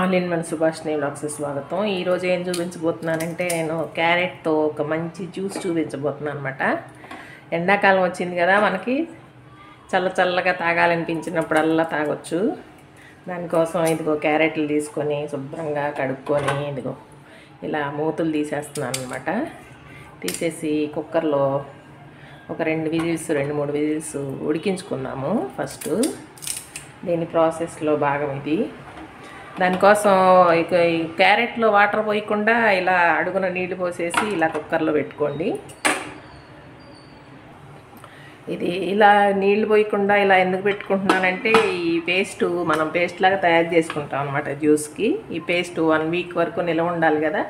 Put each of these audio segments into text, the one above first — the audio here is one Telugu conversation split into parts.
ఆన్లైన్ మన సుభాష్ని వ్లాగ్స్ స్వాగతం. ఈరోజు ఏం చూపించబోతున్నానంటే నేను క్యారెట్తో ఒక మంచి జ్యూస్ చూపించబోతున్నాను అనమాట ఎండాకాలం వచ్చింది కదా మనకి చల్ల చల్లగా తాగాలనిపించినప్పుడల్లా తాగొచ్చు. దానికోసం ఇదిగో క్యారెట్లు తీసుకొని శుభ్రంగా కడుక్కొని ఇదిగో ఇలా మూతులు తీసేస్తున్నాను అనమాట తీసేసి కుక్కర్లో ఒక రెండు విజిల్స్ రెండు మూడు విజిల్స్ ఉడికించుకున్నాము ఫస్ట్. దీని ప్రాసెస్లో భాగం ఇది. దానికోసం ఇక ఈ క్యారెట్లో వాటర్ పోయకుండా ఇలా అడుగున నీళ్ళు పోసేసి ఇలా కుక్కర్లో పెట్టుకోండి. ఇది ఇలా నీళ్ళు పోయకుండా ఇలా ఎందుకు పెట్టుకుంటున్నానంటే ఈ పేస్ట్ మనం పేస్ట్ లాగా తయారు చేసుకుంటాం అనమాట జ్యూస్కి. ఈ పేస్ట్ వన్ వీక్ వరకు నిల్వ ఉండాలి కదా.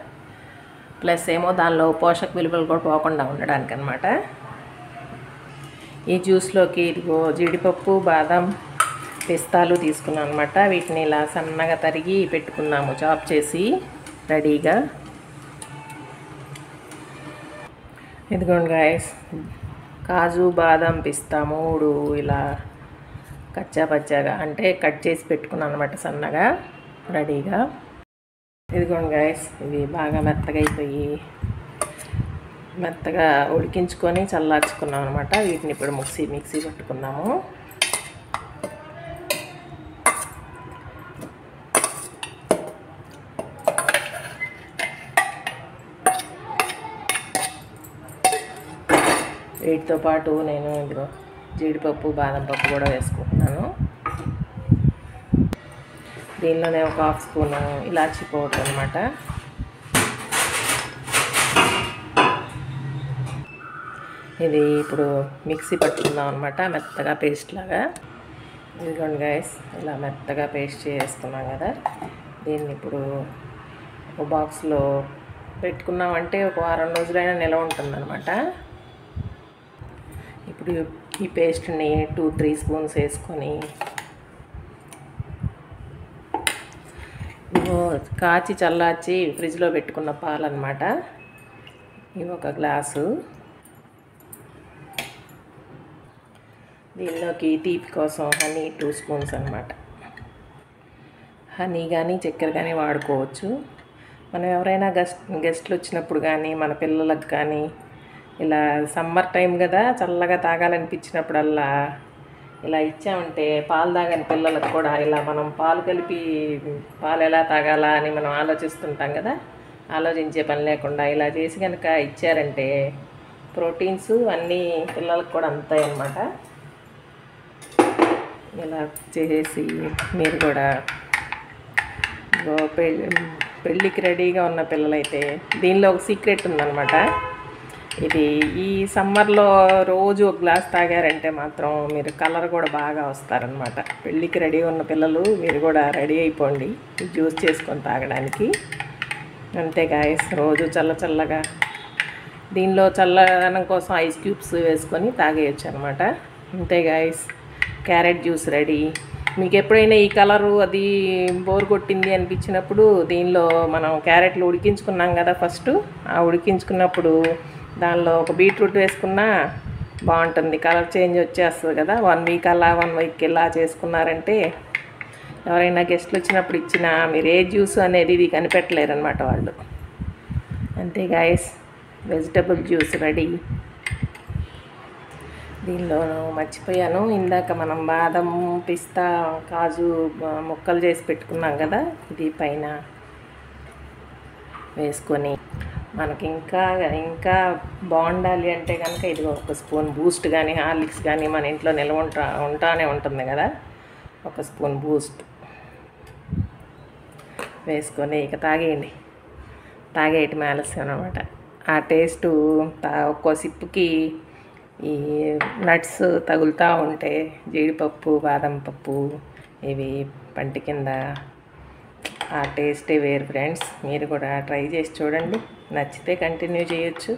ప్లస్ ఏమో దానిలో పోషక విలువలు కూడా పోకుండా ఉండడానికి అనమాట ఈ జ్యూస్లోకి ఇదిగో జీడిపప్పు బాదం పిస్తాలు తీసుకున్నాను అనమాట వీటిని ఇలా సన్నగా తరిగి పెట్టుకున్నాము. చాప్ చేసి రెడీగా. ఇదిగోండి గాయస్ కాజు బాదం పిస్తా మూడు ఇలా కచ్చా పచ్చాగా అంటే కట్ చేసి పెట్టుకున్నాను అనమాట సన్నగా రెడీగా. ఇదిగోండి గాయస్ ఇవి బాగా మెత్తగా అయిపోయి మెత్తగా ఉడికించుకొని చల్లార్చుకున్నాం అనమాట వీటిని ఇప్పుడు మిక్సీ మిక్సీ పట్టుకున్నాము. వీటితో పాటు నేను ఇదిగో జీడిపప్పు బాదం పప్పు కూడా వేసుకుంటున్నాను. దీనిలోనే ఒక హాఫ్ స్పూన్ ఇలాచీ పౌడర్ అనమాట ఇది ఇప్పుడు మిక్సీ పట్టుకుందాం అనమాట మెత్తగా పేస్ట్ లాగా. ఇదిగోండి గైస్ ఇలా మెత్తగా పేస్ట్ చేసుకున్నాం కదా. దీన్ని ఇప్పుడు ఒక బాక్స్లో పెట్టుకున్నామంటే ఒక వారం రోజులైనా నిలవ ఉంటుందన్నమాట. ఇప్పుడు ఈ పేస్ట్ని టూ త్రీ స్పూన్స్ వేసుకొని కాచి చల్లార్చి ఫ్రిడ్జ్లో పెట్టుకున్న పాలు అనమాట ఇవి ఒక గ్లాసు. దీనిలోకి తీపి కోసం హనీ టూ స్పూన్స్ అనమాట హనీ కానీ చక్కెర కానీ వాడుకోవచ్చు. మనం ఎవరైనా గెస్ట్ గెస్ట్లు వచ్చినప్పుడు కానీ మన పిల్లలకు కానీ ఇలా సమ్మర్ టైం కదా చల్లగా తాగాలనిపించినప్పుడల్లా ఇలా ఇచ్చామంటే పాలు తాగని పిల్లలకు కూడా ఇలా మనం పాలు కలిపి పాలు ఎలా తాగాలా అని మనం ఆలోచిస్తుంటాం కదా. ఆలోచించే పని లేకుండా ఇలా చేసి కనుక ఇచ్చారంటే ప్రోటీన్స్ అన్నీ పిల్లలకు కూడా అందుతాయి అన్నమాట. ఇలా చేసి మీరు కూడా పెళ్ళికి రెడీగా ఉన్న పిల్లలైతే దీనిలో ఒక సీక్రెట్ ఉందన్నమాట. ఇది ఈ సమ్మర్లో రోజు ఒక గ్లాస్ తాగారంటే మాత్రం మీరు కలర్ కూడా బాగా వస్తారనమాట పెళ్ళికి రెడీ ఉన్న పిల్లలు మీరు కూడా రెడీ అయిపోండి జ్యూస్ చేసుకొని తాగడానికి. అంతే గాయస్ రోజు చల్ల చల్లగా. దీనిలో చల్లదనం కోసం ఐస్ క్యూబ్స్ వేసుకొని తాగేయచ్చు అనమాట అంతే గాయస్ క్యారెట్ జ్యూస్ రెడీ. మీకు ఎప్పుడైనా ఈ కలరు అది బోర్ కొట్టింది అనిపించినప్పుడు దీనిలో మనం క్యారెట్లు ఉడికించుకున్నాం కదా ఫస్ట్. ఆ ఉడికించుకున్నప్పుడు దానిలో ఒక బీట్రూట్ వేసుకున్నా బాగుంటుంది. కలర్ చేంజ్ వచ్చేస్తుంది కదా. వన్ వీక్ అలా వన్ వీక్ ఇలా చేసుకున్నారంటే ఎవరైనా గెస్ట్లు వచ్చినప్పుడు ఇచ్చిన మీరు ఏ జ్యూస్ అనేది ఇది కనిపెట్టలేరు అనమాట వాళ్ళు. అంతే గాయస్ వెజిటబుల్ జ్యూస్ రెడీ. దీనిలో మర్చిపోయాను. ఇందాక మనం బాదం పిస్తా కాజు ముక్కలు చేసి పెట్టుకున్నాం కదా. ఇది పైన వేసుకొని మనకి ఇంకా ఇంకా బాగుండాలి అంటే కనుక ఇది ఒక స్పూన్ బూస్ట్ కానీ హార్లిక్స్ కానీ మన ఇంట్లో నిల్వ ఉంటా ఉంటానే ఉంటుంది కదా? ఒక స్పూన్ బూస్ట్ వేసుకొని ఇక తాగేయండి. తాగేయటం ఆలస్యం అనమాట ఆ టేస్టు ఒక్కో సిప్పుకి ఈ నట్స్ తగులుతూ ఉంటే జీడిపప్పు బాదం పప్పు ఇవి పంటి కింద ఆ టేస్టే వేరు ఫ్రెండ్స్. మీరు కూడా ట్రై చేసి చూడండి. నచ్చితే కంటిన్యూ చేయొచ్చు.